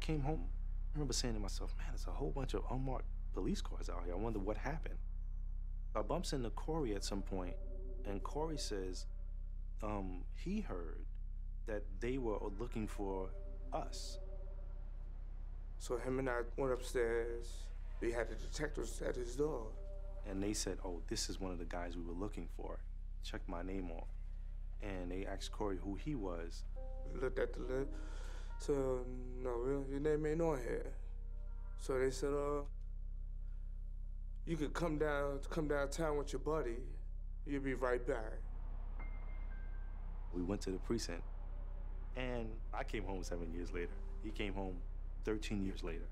came home, I remember saying to myself, man, there's a whole bunch of unmarked police cars out here. I wonder what happened. I bumps into Corey at some point, and Corey says um, he heard that they were looking for us. So him and I went upstairs. We had the detectives at his door. And they said, oh, this is one of the guys we were looking for. Check my name off. And they asked Corey who he was. We looked at the list. So, no, your name ain't on here. So they said, uh, you could come down, come downtown with your buddy. You'll be right back. We went to the precinct, and I came home seven years later. He came home 13 years later.